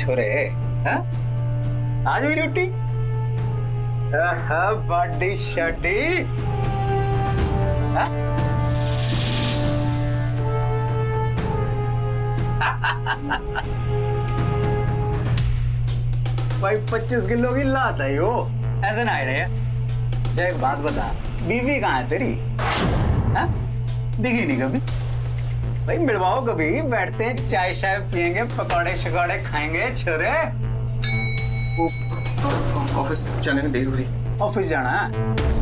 छोरे हाँ? आज भी ड्यूटी बॉडी शडी? भाई, पच्चीस किलो की लात है यो। ऐसे ना आइडिया। जय, एक बात बता। बीवी कहाँ है तेरी? हाँ? दिखी नहीं कभी? भाई मिलवाओ कभी बैठते हैं चाय शाय पियेंगे पकौड़े शकौड़े खाएँगे छोरे। ऑफ़िस जाने में देर हो रही। ऑफ़िस जाना है?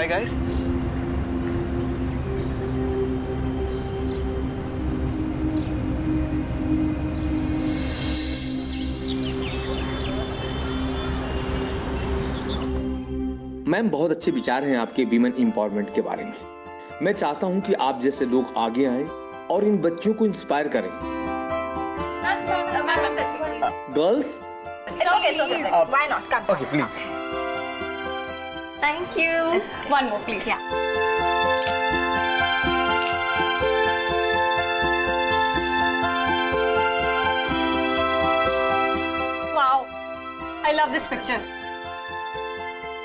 हाय गाइस मैम बहुत अच्छे विचार हैं आपके वीमेन एम्पावरमेंट के बारे में। मैं चाहता हूँ कि आप जैसे लोग आगे आए और इन बच्चों को इंस्पायर करें। Girls. Okay please Thank you. One more, please. Yeah. Wow. I love this picture.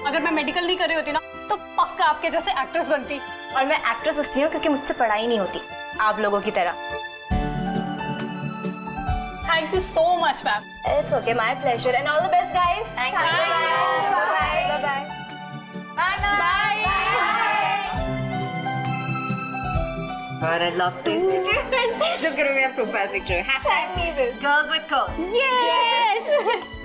अगर मैं मेडिकल नहीं कर रही होती ना तो पक्का आपके जैसे एक्ट्रेस बनती। और मैं एक्ट्रेस इसलिए हूँ क्योंकि मुझसे पढ़ाई नहीं होती। आप लोगों की तरह। Thank you so much ma'am it's okay my pleasure and all the best guys thank bye bye bye God, I love this picture. Just gonna be a profile picture. Hashtag girls with curls. Yes. Hey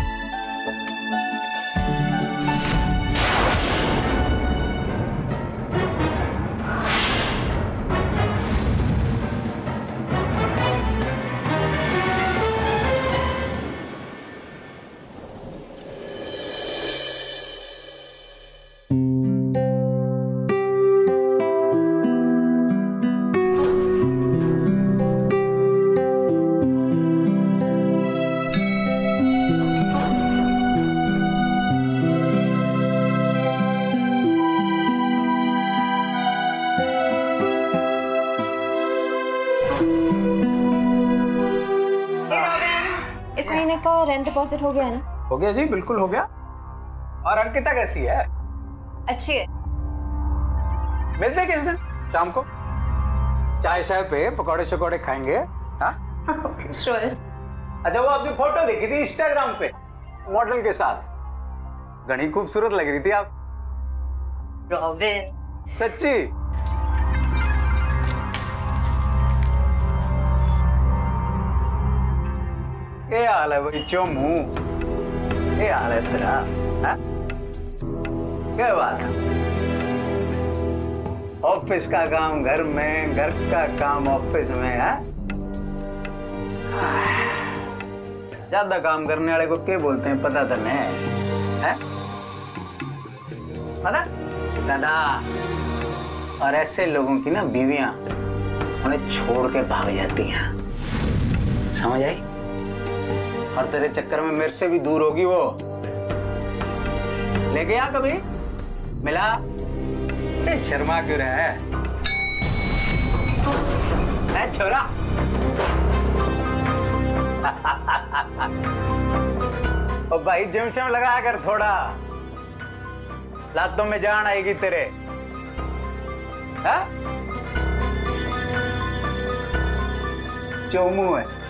महीने का rent deposit हो गया है ना? हो गया जी बिल्कुल हो गया। और अंकिता कैसी है? अच्छी है। मिलते किस दिन? शाम को। चाय शाय पे पकौड़े शकौड़े खाएँगे हाँ? श्योर अच्छा वो आपकी फ़ोटो देखी थी इंस्टाग्राम पे मॉडल के साथ। घनी खूबसूरत लग रही थी आप। सच्ची? हाल है भाई चोमू ये? क्या बात ऑफ़िस का काम घर में घर का काम ऑफ़िस में है ज़्यादा काम करने वाले को क्या बोलते हैं पता तो नहीं है पता दादा और ऐसे लोगों की ना बीवियाँ उन्हें छोड़ के भाग जाती हैं समझ आई और तेरे चक्कर में मेरे से भी दूर होगी वो। ले गया कभी? मिला? ए, शर्मा क्यों रहा है? छोरा। ओ भाई जिम शिम लगाया कर थोड़ा। लातों में जान आएगी तेरे। हा? चोमू है।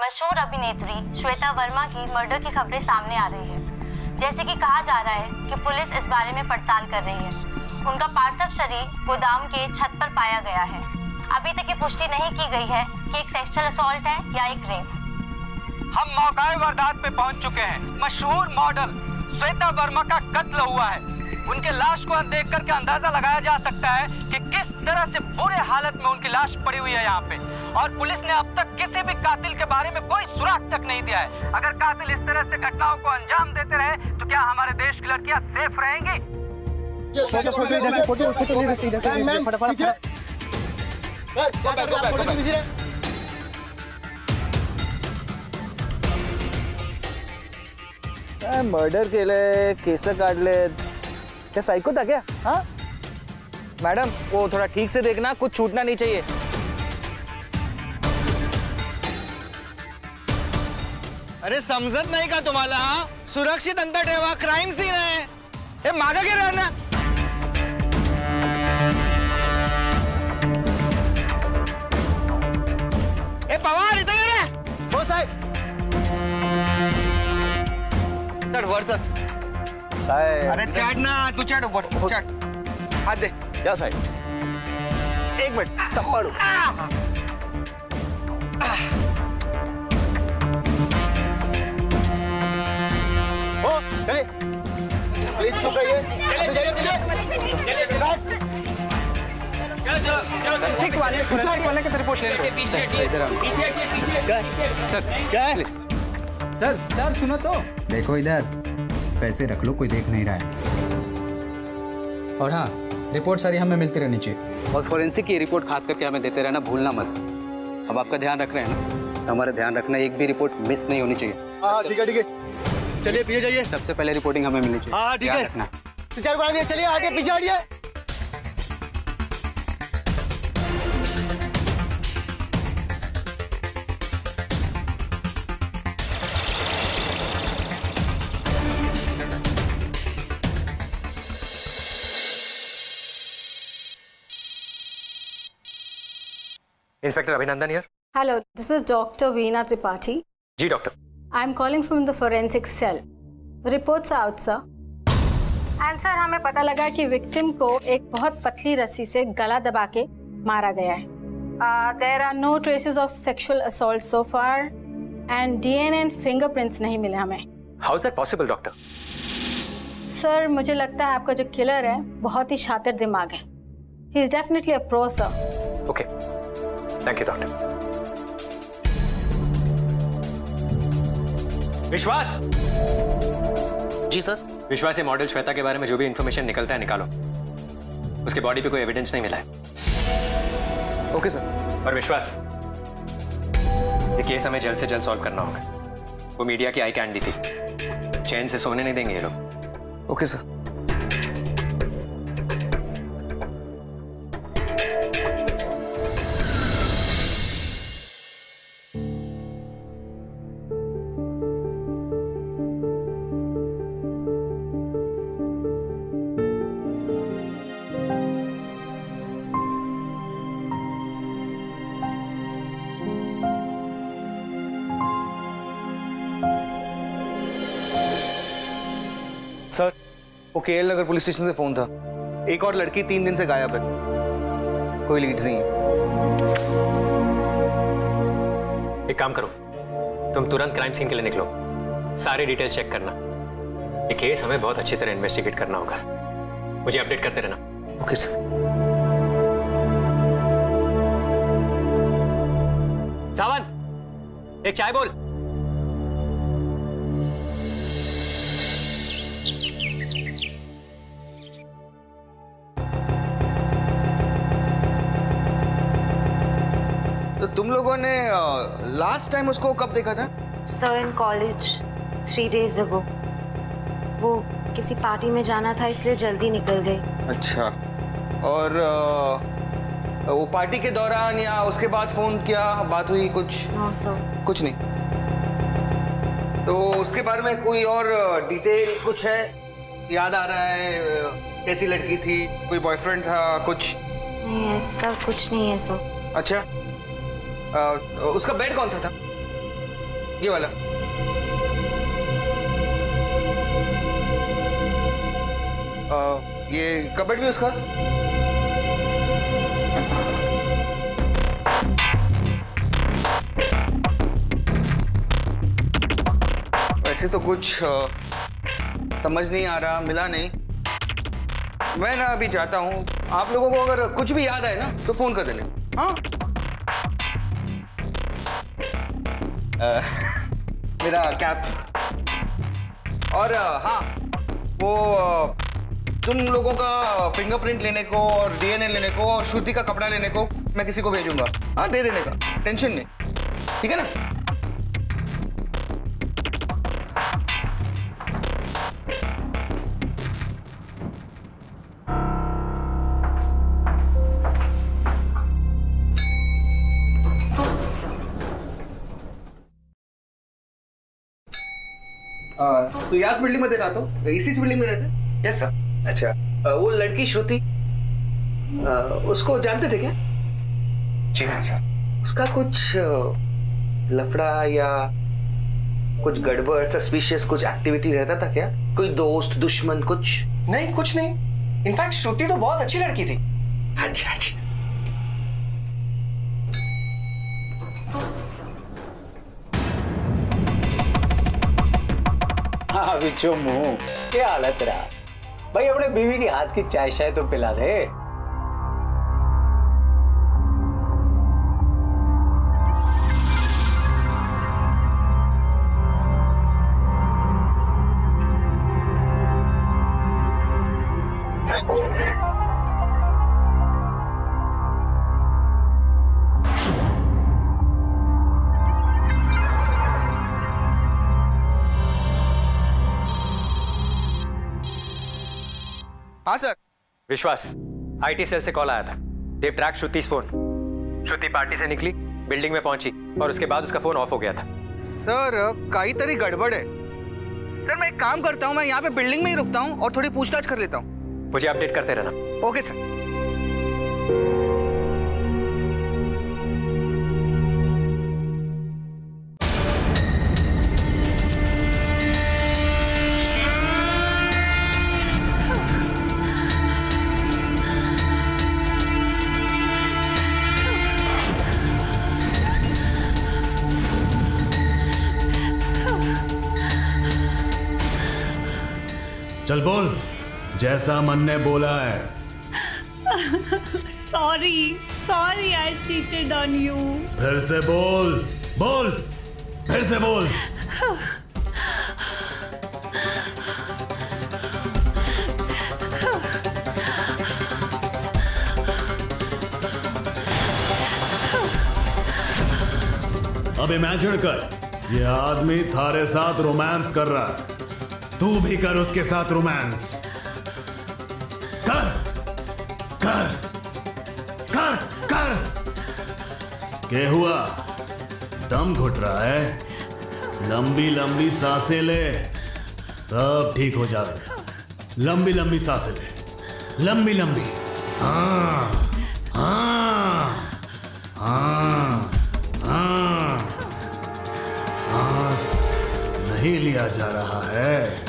मशहूर अभिनेत्री श्वेता वर्मा की मर्डर की खबरें सामने आ रही है। जैसे कि कहा जा रहा है कि पुलिस इस बारे में पड़ताल कर रही है। उनका पार्थिव शरीर गोदाम के छत पर पाया गया है। अभी तक ये पुष्टि नहीं की गई है कि एक सेक्सुअल असॉल्ट है या एक रेप हम मौकाए वारदात पे पहुँच चुके हैं मशहूर मॉडल श्वेता वर्मा का कत्ल हुआ है उनके लाश को देख करके अंदाज़ा लगाया जा सकता है कि किस तरह से बुरे हालत में उनकी लाश पड़ी हुई है यहाँ पे और पुलिस ने अब तक किसी भी कातिल के बारे में कोई सुराग तक नहीं दिया है अगर कातिल इस तरह से घटनाओं को अंजाम देते रहे तो क्या हमारे देश की लड़कियाँ सेफ़ रहेंगी मर्डर केलंय केस काढलेत क्या साइको था क्या? हाँ? मैडम वो थोड़ा ठीक से देखना, कुछ छूटना नहीं चाहिए। अरे समजत नाही का तुम्हाला हा? सुरक्षित अंतर ठेवा क्राईम सीन आहे हे मागं गेलं ना चढ वर चढ। साहेब। अरे चढ ना तू चढ वर चढ। हात दे। या साहेब। एक मिनिट सांभाळू हो चलिए। प्लीज़ चुप रहिए चलिए चलिए साहब। सर सर सर सुनो तो। देखो इधर। पैसे रख लो कोई देख नहीं रहा है। और हाँ रिपोर्ट सारी हमें मिलती रहनी चाहिए। और फोरेंसिक की रिपोर्ट खास करके हमें देते रहना भूलना मत। अब आपका ध्यान रख रहे हैं ना? हमारा ध्यान रखना एक भी रिपोर्ट मिस नहीं होनी चाहिए। हाँ ठीक है ठीक है। चलिए पीछे जाइए। सबसे पहले रिपोर्टिंग हमें मिलनी चाहिए। हाँ, ठीक है। रखना। चलिए आगे पीछे हटिए। Inspector Abhinandan here Hello, this is Dr. Veena Tripathi. Ji doctor I'm calling from the forensic cell. Reports are out, sir. And sir, हमें पता लगा कि विक्टिम को एक बहुत पतली रस्सी से गला दबा के मारा गया है uh, There are no traces of sexual assault so far and DNA and fingerprints नहीं मिले हमें how is that possible doctor sir मुझे लगता है आपका जो किलर है बहुत ही शातिर दिमाग है he is definitely a pro sir okay thank you doctor Vishwas! Ji sir. Vishwas ये मॉडल श्वेता के बारे में जो भी इंफॉर्मेशन निकलता है निकालो। उसके बॉडी पे कोई एविडेंस नहीं मिला है। Okay sir. और विश्वास ये केस हमें जल्द से जल्द सॉल्व करना होगा। वो मीडिया की आई कैंडी थी। चैन से सोने नहीं देंगे ये लोग। Okay sir sir. वो केएल नगर पुलिस स्टेशन से फ़ोन था। एक और लड़की तीन दिन से गायब है। कोई लीड्स नहीं है। एक काम करो। तुम तुरंत क्राइम सीन के लिए निकलो। सारे डिटेल चेक करना। ये केस हमें बहुत अच्छी तरह इन्वेस्टिगेट करना होगा। मुझे अपडेट करते रहना। Okay sir Sawant! एक चाय बोल। लास्ट टाइम उसको कब देखा था? Sir in college three days ago वो किसी पार्टी में जाना था इसलिए जल्दी निकल गई अच्छा। और वो पार्टी के दौरान या उसके बाद फ़ोन किया बात हुई कुछ? नो सर कुछ नहीं। तो उसके बारे में कोई और डिटेल कुछ है? याद आ रहा है कैसी लड़की थी? कोई बॉयफ्रेंड था कुछ? नहीं ऐसा कुछ नहीं है सर अच्छा। उसका बेड कौन सा था? ये वाला। अ, ये कबर्ड भी उसका? वैसे तो कुछ अ, समझ नहीं आ रहा मिला नहीं। मैं ना अभी जाता हूँ। आप लोगों को अगर कुछ भी याद आए ना तो फ़ोन कर देना। हाँ? मेरा कैप। और हाँ वो तुम लोगों का फिंगरप्रिंट लेने को और डीएनए लेने को और श्रुति का कपड़ा लेने को मैं किसी को भेजूँगा। हाँ दे देने का, टेंशन नहीं। ठीक है ना? तू याच बिल्डिंग मध्ये राहतो इसीच बिल्डिंग में रहते? यस सर अच्छा वो लड़की श्रुति उसको जानते थे क्या? जी हाँ सर उसका कुछ लफड़ा या कुछ गड़बड़ सस्पिशियस कुछ एक्टिविटी रहता था क्या? कोई दोस्त दुश्मन कुछ? नहीं कुछ नहीं. इनफैक्ट श्रुति तो बहुत अच्छी लड़की थी. अच्छा अच्छा। बिच्छू मुँह क्या हालत रहा? भाई, अपने बीवी के हाथ की चाय शाय तो पिला दे। विश्वास आईटी सेल से कॉल आया था। Dev track Shruti phone Shruti party से निकली बिल्डिंग में पहुँची और उसके बाद उसका फ़ोन ऑफ़ हो गया था। सर कई तरी गड़बड़ है। सर मैं एक काम करता हूँ मैं यहाँ पे बिल्डिंग में ही रुकता हूँ और थोड़ी पूछताछ कर लेता हूँ। मुझे अपडेट करते रहना। ओके सर चल बोल। जैसा मन ने बोला है। Sorry sorry I cheated on you फिर से बोल। बोल। फिर से बोल। अब इमेजिन कर। ये आदमी थारे साथ रोमांस कर रहा है। तू भी कर उसके साथ रोमांस कर कर कर कर. क्या हुआ? दम घुट रहा है. लंबी लंबी साँसें ले. सब ठीक हो जाएगा लंबी लंबी साँसें ले. लंबी लंबी. हाँ हाँ हाँ हाँ. सांस नहीं लिया जा रहा है.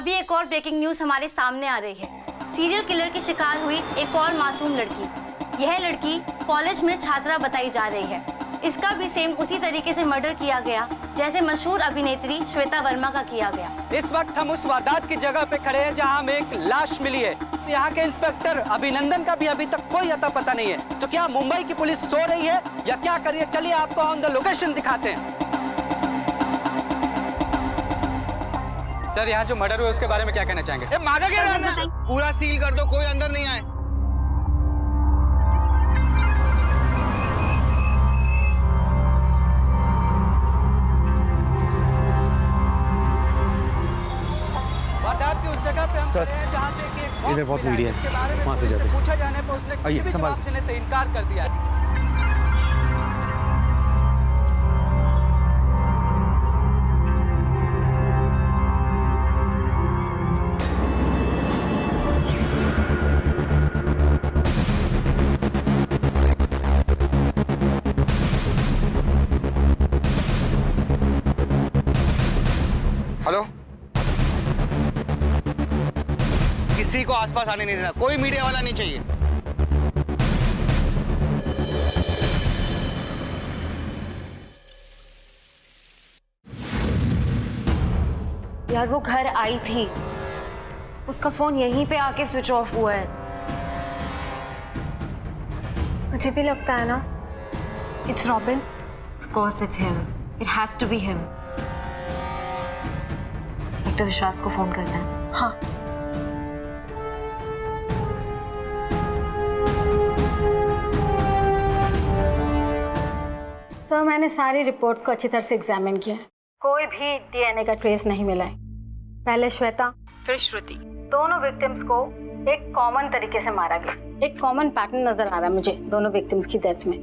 अभी एक और ब्रेकिंग न्यूज़ हमारे सामने आ रही है। सीरियल किलर की शिकार हुई एक और मासूम लड़की। यह लड़की कॉलेज में छात्रा बताई जा रही है। इसका भी सेम उसी तरीके से मर्डर किया गया, जैसे मशहूर अभिनेत्री श्वेता वर्मा का किया गया। इस वक्त हम उस वारदात की जगह पे खड़े हैं जहाँ हमें एक लाश मिली है। यहाँ के इंस्पेक्टर अभिनंदन का भी अभी तक कोई अता पता नहीं है। तो क्या मुंबई की पुलिस सो रही है या क्या करिए चलिए आपको ऑन द लोकेशन दिखाते हैं। सर यहाँ जो मर्डर हुआ उसके बारे में क्या कहना चाहेंगे? मांगा क्या रहना पूरा सील कर दो कोई अंदर नहीं आए। उस जगह पे हम सर, इधर बहुत मिला है, है। वहाँ से जाते हैं। पूछा जाने पर उसने कुछ भी जवाब देने से इनकार कर दिया आसपास आने नहीं देना कोई मीडिया वाला नहीं चाहिए। यार वो घर आई थी। उसका फ़ोन यहीं पे आके स्विच ऑफ़ हुआ है। मुझे भी लगता है ना। It's Robin of course it's him it has to be him inspector Vishwas को फ़ोन करते है। हाँ। मैंने सारी रिपोर्ट्स को अच्छी तरह से एग्जामिन किया। कोई भी डीएनए का ट्रेस नहीं मिला है। पहले श्वेता फिर श्रुति। दोनों विक्टिम्स को एक कॉमन तरीके से मारा गया। एक कॉमन पैटर्न नज़र आ रहा है मुझे दोनों विक्टिम्स की डेथ में।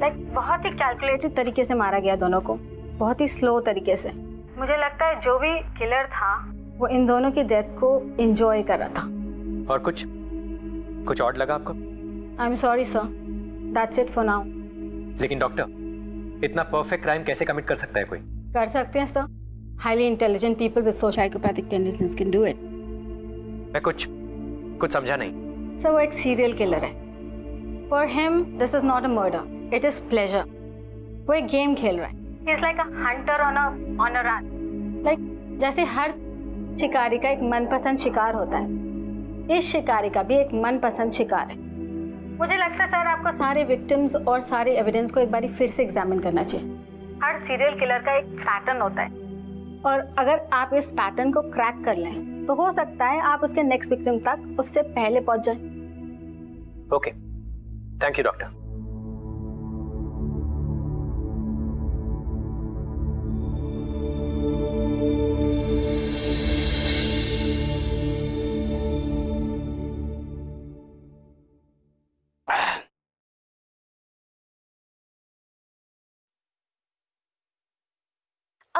लाइक बहुत ही कैलकुलेटेड तरीके से मारा गया दोनों को। बहुत ही स्लो तरीके से। मुझे लगता है जो भी किलर था वो इन दोनों की डेथ को एंजॉय कर रहा था। और कुछ? कुछ और लगा आपको? I am sorry sir that's it for now लेकिन डॉक्टर इतना परफेक्ट क्राइम कैसे कमिट कर सकता है कोई? कर सकते हैं sir highly intelligent people with so psychopathic tendencies can do it मैं कुछ कुछ समझा नहीं। सर वो एक सीरियल किलर है। For him this is not a murder it is pleasure वो एक गेम खेल रहा है। He is like a hunter on a on a run like जैसे हर शिकारी का एक मनपसंद शिकार होता है। इस शिकारी का भी एक मनपसंद शिकार है। मुझे लगता है सर आपको सारे विक्टिम्स और सारे एविडेंस को एक बार फिर से एग्जामिन करना चाहिए। हर सीरियल किलर का एक पैटर्न होता है। और अगर आप इस पैटर्न को क्रैक कर लें तो हो सकता है आप उसके नेक्स्ट विक्टिम तक उससे पहले पहुँच जाए। ओके थैंक यू डॉक्टर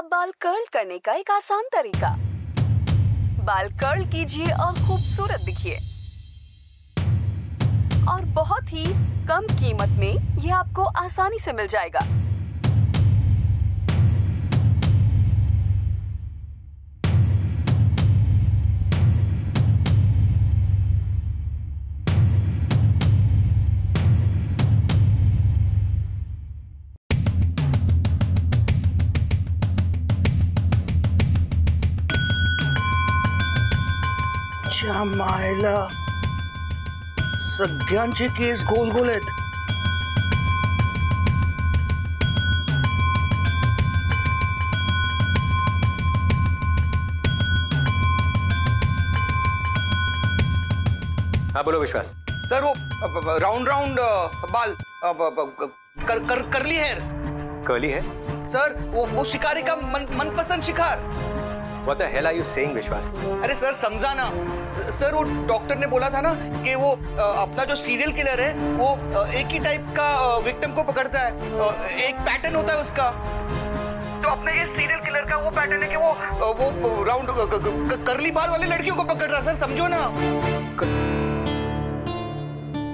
अब बाल कर्ल करने का एक आसान तरीका। बाल कर्ल कीजिए और खूबसूरत दिखिए। और बहुत ही कम कीमत में यह आपको आसानी से मिल जाएगा। मायला सगळ्यांचे केस गोल गोल आहेत हाँ बोलो विश्वास। सर वो राउंड राउंड बाल कर कर करली हेयर कर्ली है सर वो वो शिकारी का मन मनपसंद शिकार। What the hell are you saying विश्वास अरे सर समझा ना सर वो डॉक्टर ने बोला था ना कि वो अपना जो सीरियल किलर है वो एक ही टाइप का विक्टिम को पकड़ता है। एक पैटर्न होता है उसका। तो अपने ये सीरियल किलर का वो पैटर्न है कि वो वो राउंड करली बाल वाली लड़कियों को पकड़ रहा है। सर समझो ना।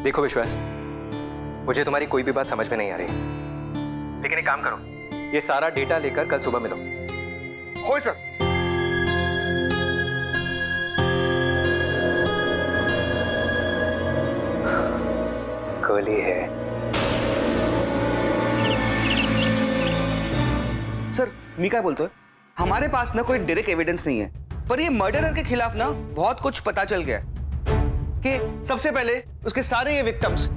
देखो विश्वास मुझे तुम्हारी कोई भी बात समझ में नहीं आ रही। लेकिन एक काम करो ये सारा डेटा लेकर कल सुबह मिलो। हो सर। गोली है। सर मी क्या बोलते हैं हमारे पास ना कोई डायरेक्ट एविडेंस नहीं है। पर ये मर्डरर के खिलाफ ना बहुत कुछ पता चल गया कि सबसे पहले उसके सारे ये विक्टिम्स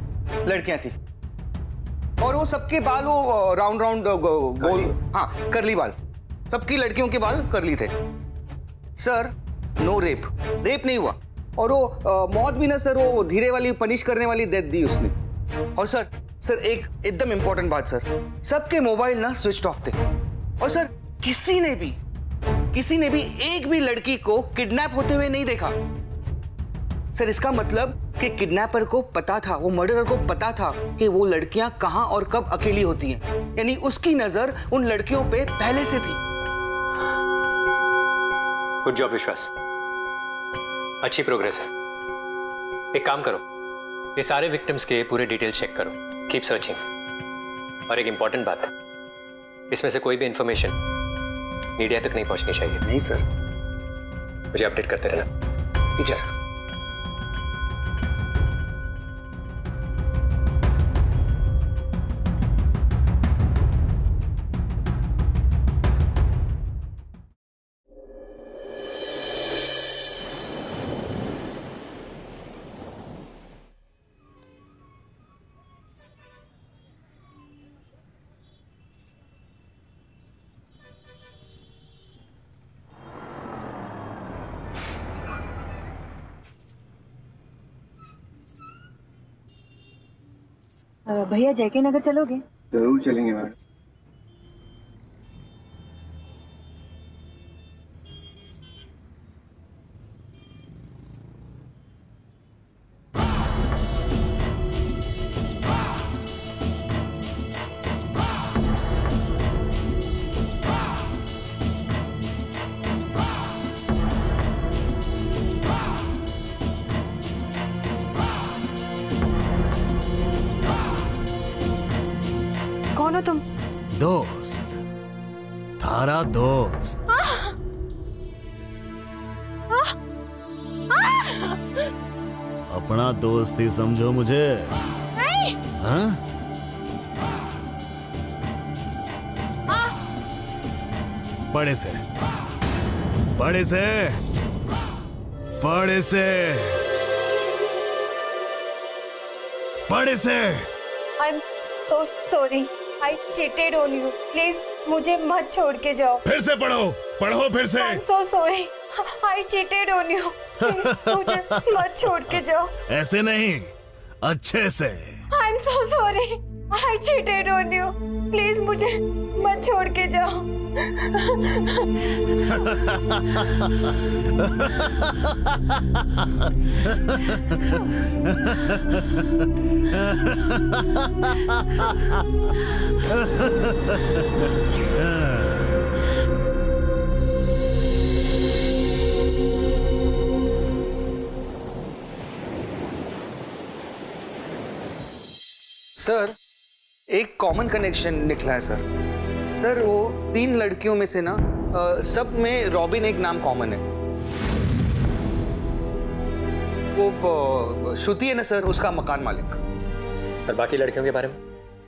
लड़कियाँ थी। और वो सबके बाल वो राउंड राउंड गोल हाँ करली बाल। सबकी लड़कियों के बाल करली थे। सर नो रेप रेप नहीं हुआ। और वो मौत भी ना सर वो धीरे वाली पनिश करने वाली डेथ दी उसने। और सर सर, एक एकदम इंपॉर्टेंट बात, सर। सबके मोबाइल ना स्विच ऑफ़ थे। और सर, किसी ने भी, किसी ने भी एक भी लड़की को किडनैप होते हुए नहीं देखा। सर, इसका मतलब कि किडनैपर को पता था, वो मर्डरर को पता था कि वो लड़कियाँ कहाँ और कब अकेली होती हैं। यानी उसकी नज़र उन लड़कियों पे पहले से थी। गुड जॉब विश्वास अच्छी प्रोग्रेस है। एक काम करो ये सारे विक्टिम्स के पूरे डिटेल चेक करो। कीप सर्चिंग और एक इंपॉर्टेंट बात इसमें से कोई भी इंफॉर्मेशन मीडिया तक नहीं पहुंचनी चाहिए। नहीं सर मुझे अपडेट करते रहना। ठीक है सर भैया जयके नगर चलोगे? ज़रूर चलेंगे मैडम दोस्त ही समझो मुझे। हाँ? बड़े से। बड़े से। बड़े से। बड़े से। I am so sorry I cheated on you please मुझे मत छोड़ के जाओ। फिर से पढ़ो। पढ़ो फिर से। I am so sorry I cheated on you मुझे मत छोड़ के जाओ। ऐसे नहीं अच्छे से। I am so sorry I cheated on you please मुझे मत छोड़ के जाओ। सर एक कॉमन कनेक्शन निकला है सर। सर वो तीन लड़कियों में से ना सब में रॉबिन एक नाम कॉमन है। वो श्रुति है ना सर उसका मकान मालिक। और बाकी लड़कियों के बारे में?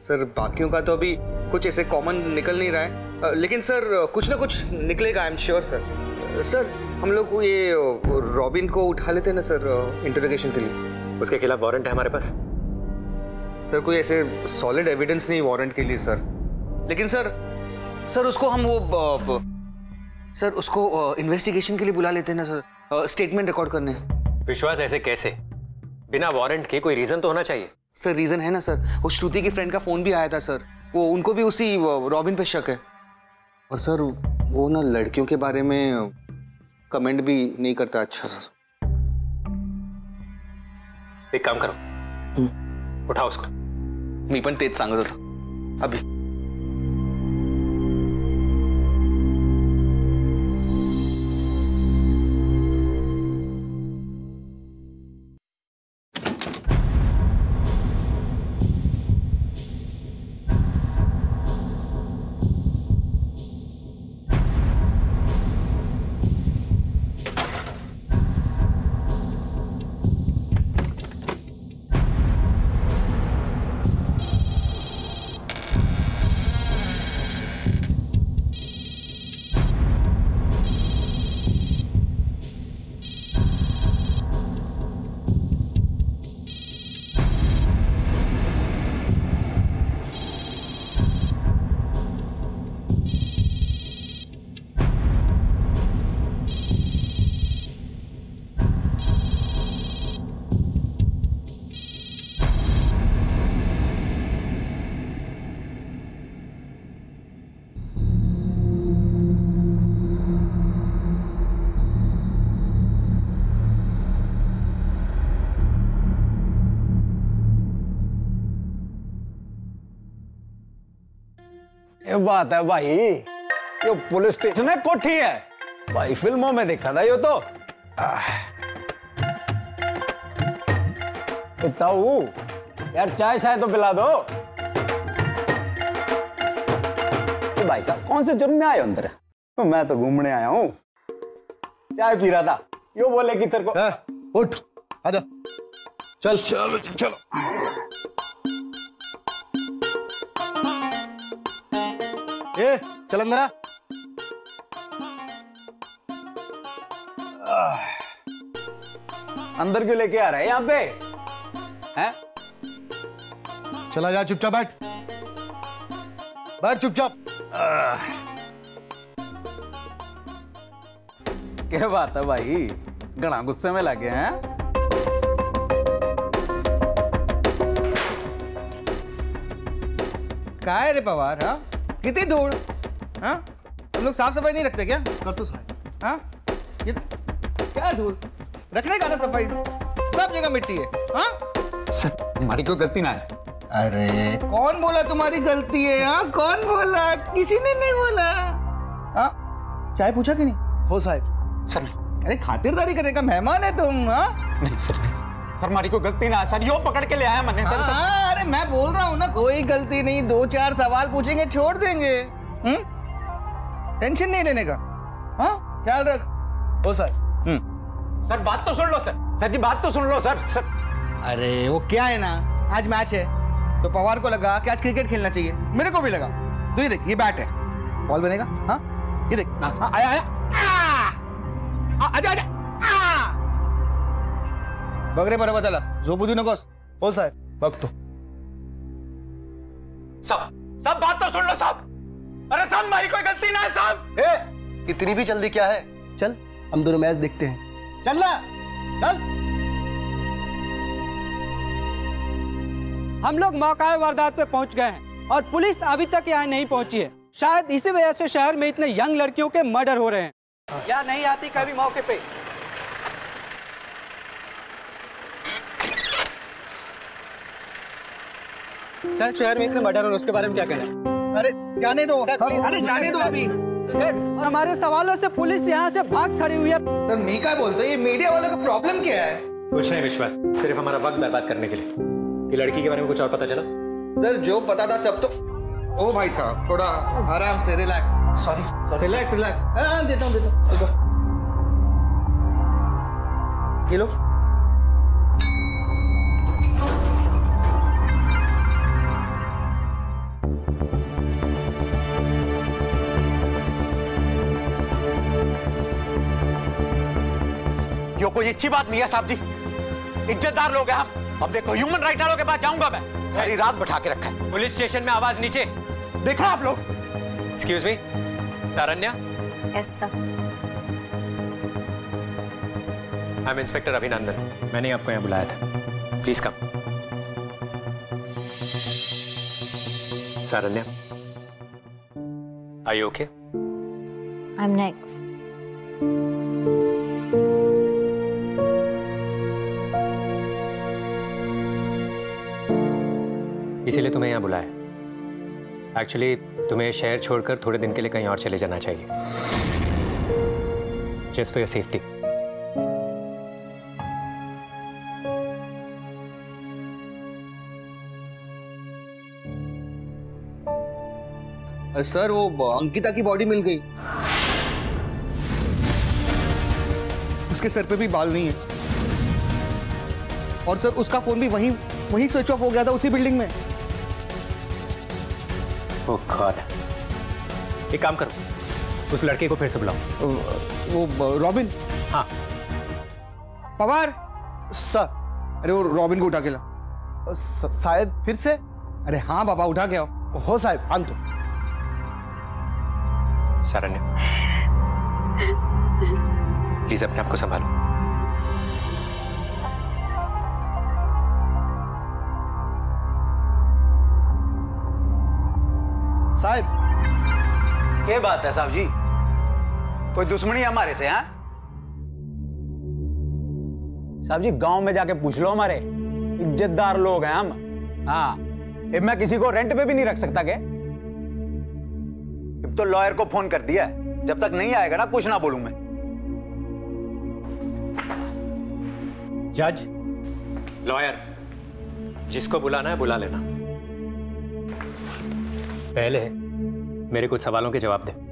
सर बाकियों का तो अभी कुछ ऐसे कॉमन निकल नहीं रहा है। लेकिन सर कुछ ना कुछ निकलेगा I am sure sir. Sir हम लोग ये रॉबिन को उठा लेते हैं ना सर इंटरोगेशन के लिए। उसके खिलाफ वारंट है हमारे पास? सर कोई ऐसे सॉलिड एविडेंस नहीं वारंट के लिए सर। लेकिन सर सर उसको हम वो ब, ब, सर उसको इन्वेस्टिगेशन के लिए बुला लेते हैं ना सर। स्टेटमेंट रिकॉर्ड करने विश्वास ऐसे कैसे? बिना वारंट के कोई रीजन तो होना चाहिए। सर रीजन है ना सर। वो श्रुति की फ्रेंड का फ़ोन भी आया था सर। वो उनको भी उसी रॉबिन पे शक है। और सर वो ना लड़कियों के बारे में कमेंट भी नहीं करता अच्छा सर। एक काम करो। उठाओ उसको। मी पण तेच सांगत होतो. अभी. बात है भाई। ये पुलिस स्टेशन है कोठी है। भाई फ़िल्मों में देखा था ये तो। ताऊ यार चाय शाय तो पिला दो। ए, भाई साहब कौन से जुर्म में आए अंदर? तो मैं तो घूमने आया हूँ। चाय पी रहा था। यो बोले कि तेरे को उठ आजा। चल। चलो चलो। ए चल अंदर आ। अंदर क्यों लेके आ रहा है यहाँ पे? हैं? चला जा चुपचाप बैठ। बैठ चुपचाप। क्या बात है भाई? घना गुस्से में लगे हैं। का है रे पवार हाँ? कितनी धूड़ हाँ? तुम लोग साफ़ सफ़ाई नहीं रखते क्या? कर तो साहब हाँ? ये क्या धूड़ रखने का ना सफ़ाई। सब जगह मिट्टी है। हाँ? सर हमारी कोई गलती ना है सर। अरे कौन बोला तुम्हारी गलती है हाँ? कौन बोला? किसी ने नहीं बोला। हाँ? चाय पूछा कि नहीं? हो साहब। सर अरे खातिरदारी करने का मेहमान है तुम हाँ? नहीं सर सर हमारी कोई गलती ना सर यो पकड़ के ले आया मैंने सर, सर। हाँ, अरे मैं बोल रहा हूँ ना कोई गलती नहीं दो चार सवाल पूछेंगे छोड़ देंगे। हम्म? टेंशन नहीं लेने का। हाँ ख्याल रख। हो सर। हम्म। सर बात तो सुन लो सर। सर जी बात तो सुन लो सर सर। अरे वो क्या है ना? आज मैच है तो पवार को लगा कि आज क्रिकेट खेलना चाहिए। मेरे को भी लगा। तो ये देख ये बैट है। बॉल बनेगा हाँ? ये देख। हाँ, आया आया। आ, आजा आजा। आ! बगरे बरं बदला झोपू देऊ नकोस. हो साहेब. बघतो. सब सब बात तो सुन लो साहब अरे साहब हमारी कोई गलती ना है साहब ए इतनी भी जल्दी क्या है? चल हम दोनों मैच देखते हैं. चल ना. चल. हम लोग मौका वारदात पे पहुँच गए हैं और पुलिस अभी तक यहाँ नहीं पहुँची है। शायद इसी वजह से शहर में इतने यंग लड़कियों के मर्डर हो रहे हैं। या नहीं आती कभी मौके पे? सर शहर में इतने मर्डर हो उसके बारे में क्या कहना है? अरे जाने दो। सर, अरे जाने दो अभी। सर हमारे सवालों से पुलिस यहाँ से भाग खड़ी हुई है। सर मी काय बोलतो ये मीडिया वालों का प्रॉब्लम क्या है? कुछ नहीं विश्वास। सिर्फ़ हमारा वक्त बर्बाद करने के लिए। कि लड़की के बारे में कुछ और पता चला? सर जो पता था सब तो ओ भाई साहब थोड़ा आराम से रिलैक्स सॉरी रिलैक्स रिलैक्स हाँ देता हूँ देता हूँ। ये लो। यो कोई अच्छी बात नहीं है साहब जी। इज्जतदार लोग हैं हम अब देखो ह्यूमन राइट वालों के पास जाऊँगा मैं। सारी रात बैठा के रखा है। पुलिस स्टेशन में आवाज़ नीचे। देखा आप लोग? Excuse me Saranya yes sir I am inspector Abhinandan मैंने आपको यहाँ बुलाया था। Please come Saranya I okay I am next इसीलिए तुम्हें यहाँ बुलाया। एक्चुअली तुम्हें शहर छोड़कर थोड़े दिन के लिए कहीं और चले जाना चाहिए। Just for your safety sir, वो अंकिता की बॉडी मिल गई। उसके सर पे भी बाल नहीं है। और सर, उसका फ़ोन भी वहीं वहीं स्विच ऑफ़ हो गया था उसी बिल्डिंग में। ओह गॉड एक काम करो उस लड़के को फिर से बुलाओ। वो रॉबिन? हाँ। पवार? सर। अरे वो रॉबिन को उठा के ला। शायद फिर से? अरे हाँ बाबा उठा के आओ। हो साहब आन तो। सारण्य प्लीज़ अपने आप को संभालो। साहब। क्या बात है साहब जी? कोई दुश्मनी है हमारे से हाँ? साहब जी गाँव में जाके पूछ लो हमारे। इज्जतदार लोग हैं हम। हाँ। अब मैं किसी को रेंट पे भी नहीं रख सकता क्या? तो लॉयर को फ़ोन कर दिया है। जब तक नहीं आएगा ना कुछ ना बोलूँ मैं। जज लॉयर जिसको बुलाना है बुला लेना। पहले मेरे कुछ सवालों के जवाब दे।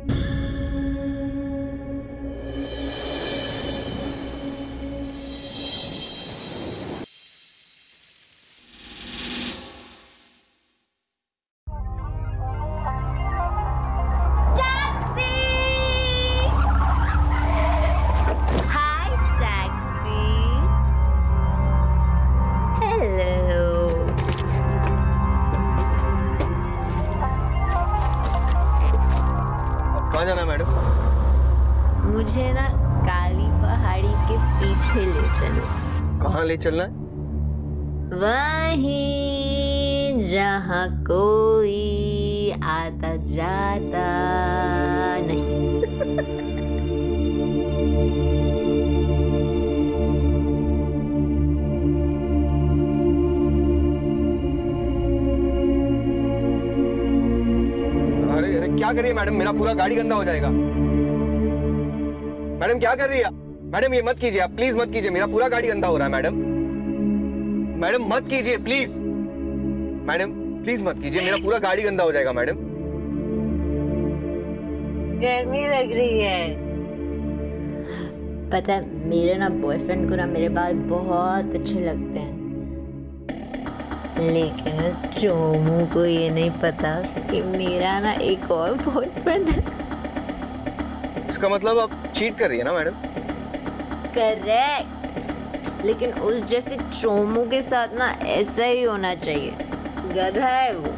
ले चलना है? वहीं जहाँ कोई आता जाता नहीं। अरे अरे क्या करिए मैडम? मेरा पूरा गाड़ी गंदा हो जाएगा। मैडम क्या कर रही है? मैडम ये मत कीजिए आप प्लीज़ मत कीजिए मेरा पूरा गाड़ी गंदा हो रहा है मैडम। मैडम मत कीजिए प्लीज़। मैडम प्लीज़ मत कीजिए मेरा पूरा गाड़ी गंदा हो जाएगा मैडम। गर्मी लग रही है। पता है मेरे ना बॉयफ्रेंड को ना मेरे बाल बहुत अच्छे लगते हैं। लेकिन चोमू को ये नहीं पता कि मेरा ना एक और बॉयफ्रेंड है। इसका मतलब आप चीट कर रही है ना मैडम? करेक्ट लेकिन उस जैसे चोमू के साथ ना ऐसा ही होना चाहिए। गधा है वो।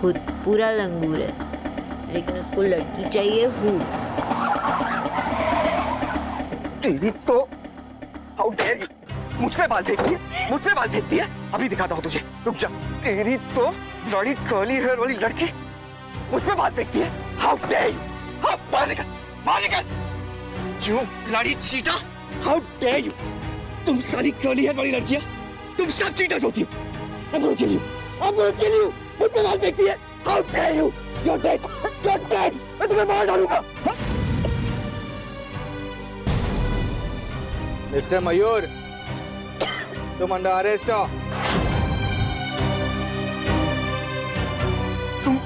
खुद पूरा लंगूर है, लेकिन उसको लड़की चाहिए हूँ। तेरी तो हाउ डेयर यू मुझ पे बाल फेंकती है, मुझ पे बाल फेंकती है। अभी दिखाता हूँ तुझे। रुक जा। तेरी तो बड़ी कर्ली हेयर वाली लड़की मुझ पे बाल फेंकती है। हाउ डेयर यू हाँ बाहर निकल बाहर निकल। You bloody cheater how dare you तुम सारी कर्ली है बड़ी लड़कियाँ। तुम सब चीटर्स होती हो। I'm gonna kill you. I'm gonna kill you. मुझ पे बाल फेंकती है। How dare you You're dead. You're dead. मैं तुम्हें मार डालूँगा। मिस्टर मयूर तुम अंडर अरेस्ट हो। तुम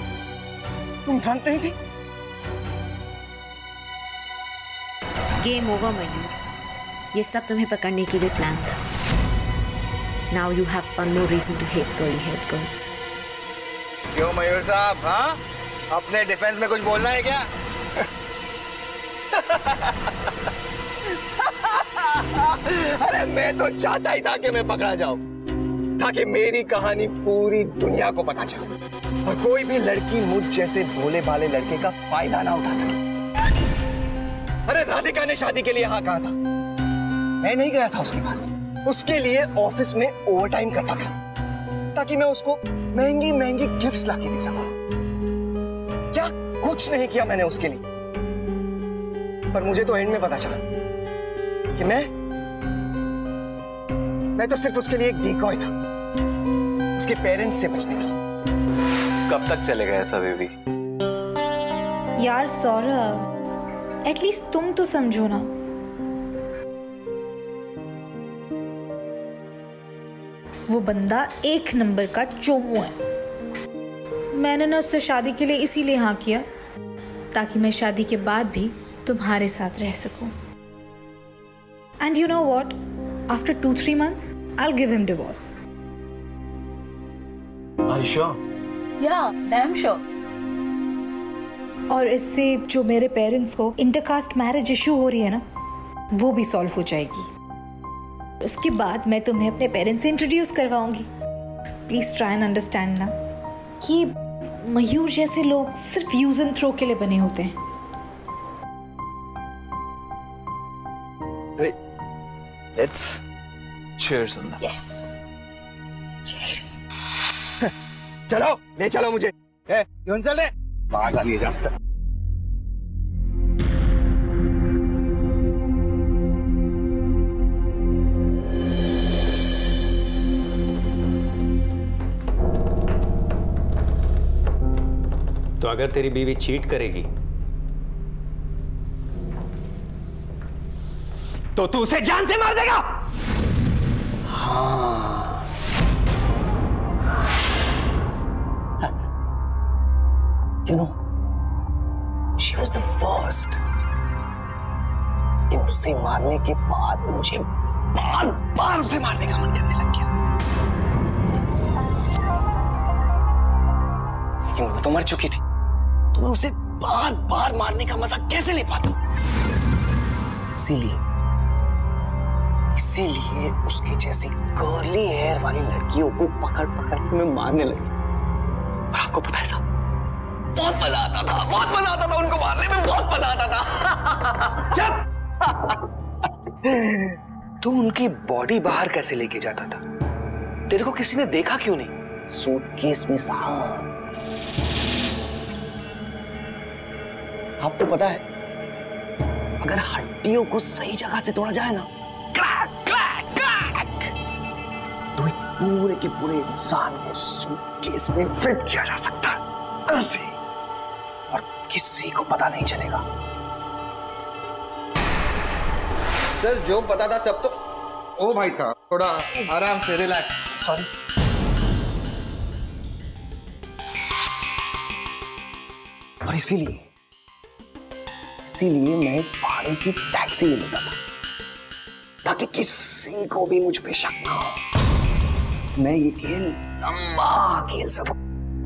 तुम जानते ही थी? Game over Mayur. ये सब तुम्हें पकड़ने के लिए प्लान था। Now you have one more reason to hate curly hair girls क्यों, मयूर साहब हाँ? अपने डिफेंस में कुछ बोलना है क्या? अरे, मैं तो चाहता ही था कि मैं पकड़ा जाऊँ, ताकि मेरी कहानी पूरी दुनिया को पता चले और कोई भी लड़की मुझ जैसे भोले भाले लड़के का फ़ायदा ना उठा सके। अरे, राधिका ने शादी के लिए हाँ कहा था। मैं नहीं गया था उसके पास। उसके लिए ऑफ़िस में ओवर टाइम करता था ताकि मैं उसको महँगी महँगी गिफ्ट्स लाके दे सकूँ। क्या कुछ नहीं किया मैंने उसके लिए। पर मुझे तो एंड में पता चला कि मैं मैं तो सिर्फ़ उसके लिए एक डिकॉय था उसके पेरेंट्स से बचने के लिए। कब तक चलेगा ऐसा बेबी यार सौरभ एटलीस्ट तुम तो समझो ना। वो बंदा एक नंबर का चोमू है। मैंने ना उससे शादी के लिए इसीलिए हाँ किया ताकि मैं शादी के बाद भी तुम्हारे साथ रह सकूँ। And you know what after two three months I give him divorce Are you sure? और इससे जो मेरे पेरेंट्स को इंटरकास्ट मैरिज इशू हो रही है ना वो भी सॉल्व हो जाएगी। उसके बाद मैं तुम्हें अपने पेरेंट्स से इंट्रोड्यूस करवाऊँगी प्लीज़ ट्राई एंड अंडरस्टैंड ना कि मयूर जैसे लोग सिर्फ़ यूज़ एंड थ्रो के लिए बने होते हैं Let's cheers on that. Yes. Cheers. चलो ले चलो मुझे ए, क्यों चल रहे आ लिए रास्ता अगर तेरी बीवी चीट करेगी तो तू उसे जान से मार देगा। हाँ। Know, she was the first. कि उसे मारने के बाद मुझे बार बार उसे मारने का मन करने लग गया। लेकिन वो तो मर चुकी थी। मैं उसे बार बार मारने का मज़ा कैसे ले पाता? इसीलिए इसीलिए उसके जैसी कर्ली हेयर वाली लड़कियों को पकड़ पकड़ के मैं मारने लगी। और आपको पता है साहब बहुत मज़ा आता था बहुत मज़ा आता था उनको मारने में बहुत मज़ा आता था। चुप! तो उनकी बॉडी बाहर कैसे लेके जाता था? तेरे को किसी ने देखा क्यों नहीं? सूटकेस में साहब। आपको पता है अगर हड्डियों को सही जगह से तोड़ा जाए ना क्रैक क्रैक क्रैक तो एक पूरे के पूरे इंसान को सूटकेस में फिट किया जा सकता है ऐसे। और किसी को पता नहीं चलेगा। सर जो पता था सब तो ओ भाई साहब थोड़ा आराम से रिलैक्स सॉरी और इसीलिए इसीलिए मैं एक भाड़े की टैक्सी ले लेता था ताकि किसी को भी मुझ पे शक ना हो। मैं ये खेल लंबा खेल सकूँ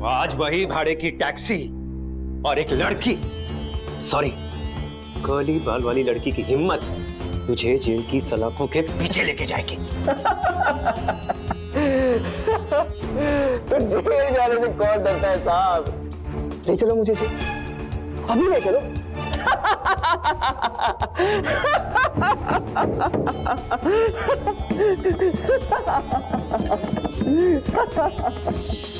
आज वही भाड़े की टैक्सी और एक लड़की। सॉरी कर्ली बाल वाली लड़की की हिम्मत तुझे जेल की सलाखों के पीछे लेके जाएगी। तो जेल जाने से कौन डरता है साहब? ले चलो मुझे जेल अभी ले चलो। Ha ha ha ha!